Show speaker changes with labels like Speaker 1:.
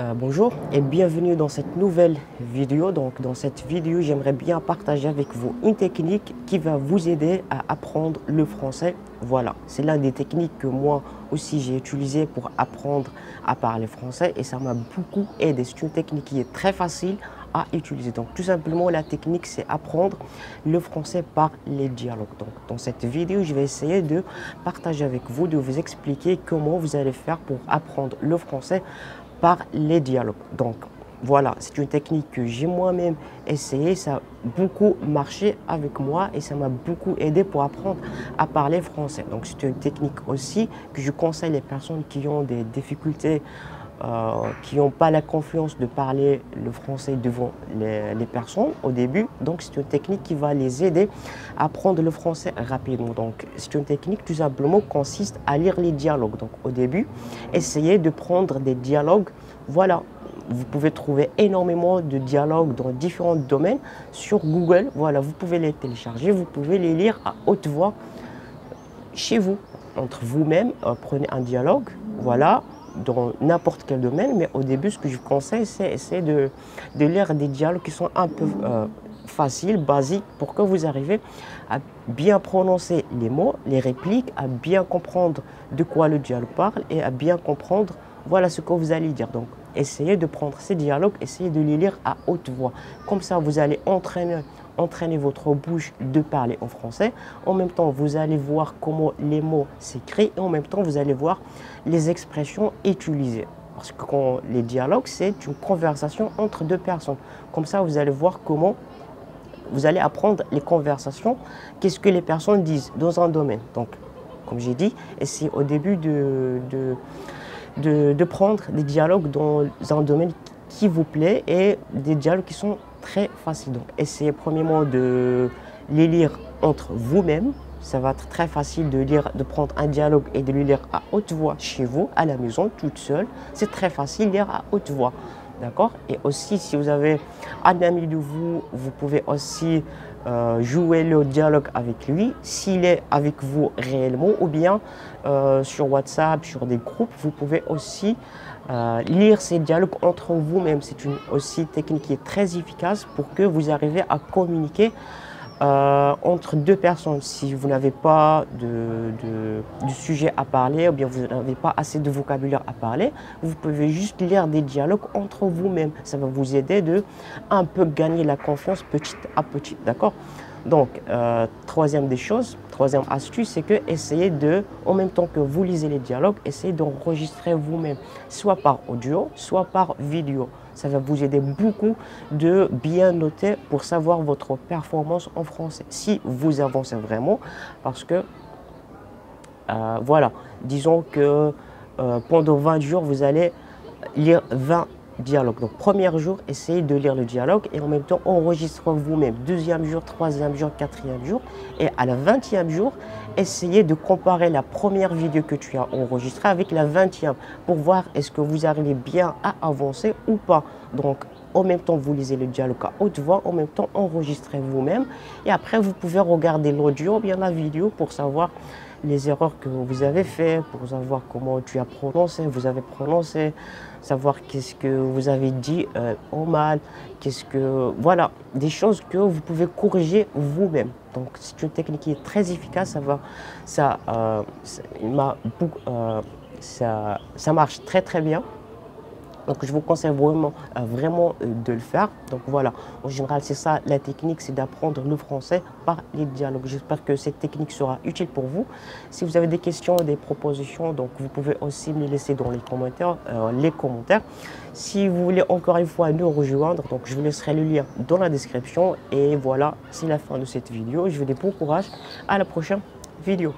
Speaker 1: Euh, bonjour et bienvenue dans cette nouvelle vidéo. Donc dans cette vidéo, j'aimerais bien partager avec vous une technique qui va vous aider à apprendre le français. Voilà, c'est l'une des techniques que moi aussi j'ai utilisé pour apprendre à parler français et ça m'a beaucoup aidé. C'est une technique qui est très facile à utiliser. Donc tout simplement la technique c'est apprendre le français par les dialogues. Donc dans cette vidéo, je vais essayer de partager avec vous, de vous expliquer comment vous allez faire pour apprendre le français par les dialogues. Donc voilà, c'est une technique que j'ai moi-même essayé, ça a beaucoup marché avec moi et ça m'a beaucoup aidé pour apprendre à parler français. Donc c'est une technique aussi que je conseille les personnes qui ont des difficultés euh, qui n'ont pas la confiance de parler le français devant les, personnes au début. Donc c'est une technique qui va les aider à apprendre le français rapidement. Donc c'est une technique tout simplement consiste à lire les dialogues. Donc au début, essayez de prendre des dialogues. Voilà, vous pouvez trouver énormément de dialogues dans différents domaines sur Google. Voilà, vous pouvez les télécharger, vous pouvez les lire à haute voix chez vous, entre vous-même. Euh, prenez un dialogue, voilà, dans n'importe quel domaine, mais au début, ce que je vous conseille, c'est essayer de, lire des dialogues qui sont un peu euh, faciles, basiques, pour que vous arriviez à bien prononcer les mots, les répliques, à bien comprendre de quoi le dialogue parle et à bien comprendre, voilà ce que vous allez dire. Donc, essayez de prendre ces dialogues, essayez de les lire à haute voix. Comme ça, vous allez entraîner entraîner votre bouche de parler en français. En même temps, vous allez voir comment les mots s'écrivent et en même temps, vous allez voir les expressions utilisées. Parce que les dialogues, c'est une conversation entre deux personnes. Comme ça, vous allez voir comment vous allez apprendre les conversations, qu'est-ce que les personnes disent dans un domaine. Donc, comme j'ai dit, essayez au début de, de, de prendre des dialogues dans un domaine qui vous plaît et des dialogues qui sont très facile. Donc, essayez premièrement de les lire entre vous-même. Ça va être très facile de lire, de prendre un dialogue et de le lire à haute voix chez vous, à la maison, toute seule. C'est très facile de lire à haute voix. D'accord? Et aussi, si vous avez un ami de vous, vous pouvez aussi euh, jouer le dialogue avec lui, s'il est avec vous réellement, ou bien euh, sur WhatsApp, sur des groupes, vous pouvez aussi euh, lire ces dialogues entre vous-même. C'est une aussi technique qui est très efficace pour que vous arriviez à communiquer euh, entre deux personnes. Si vous n'avez pas de, de, sujet à parler ou bien vous n'avez pas assez de vocabulaire à parler, vous pouvez juste lire des dialogues entre vous-même. Ça va vous aider de un peu gagner la confiance petit à petit. D'accord? Donc, euh, troisième des choses, troisième astuce, c'est que essayez de, en même temps que vous lisez les dialogues, essayez d'enregistrer vous-même, soit par audio, soit par vidéo. Ça va vous aider beaucoup de bien noter pour savoir votre performance en français. Si vous avancez vraiment, parce que, euh, voilà, disons que euh, pendant 20 jours, vous allez lire 20 dialogue. Donc, premier jour, essayez de lire le dialogue et en même temps, enregistrez vous-même. Deuxième jour, troisième jour, quatrième jour. Et à la vingtième jour, essayez de comparer la première vidéo que tu as enregistrée avec la vingtième pour voir est-ce que vous arrivez bien à avancer ou pas. Donc, en même temps, vous lisez le dialogue à haute voix, en même temps, enregistrez vous-même. Et après, vous pouvez regarder l'audio ou bien la vidéo pour savoir les erreurs que vous avez faites, pour savoir comment tu as prononcé, vous avez prononcé, savoir qu'est-ce que vous avez dit euh, au mal, qu'est-ce que... Voilà, des choses que vous pouvez corriger vous-même. Donc c'est une technique qui est très efficace, euh, euh, ça, ça marche très très bien. Donc je vous conseille vraiment, euh, vraiment euh, de le faire. Donc voilà, en général c'est ça la technique, c'est d'apprendre le français par les dialogues. J'espère que cette technique sera utile pour vous. Si vous avez des questions, des propositions, donc vous pouvez aussi me les laisser dans les commentaires. Euh, les commentaires. Si vous voulez encore une fois nous rejoindre, donc je vous laisserai le lien dans la description. Et voilà, c'est la fin de cette vidéo. Je vous dis bon courage. À la prochaine vidéo.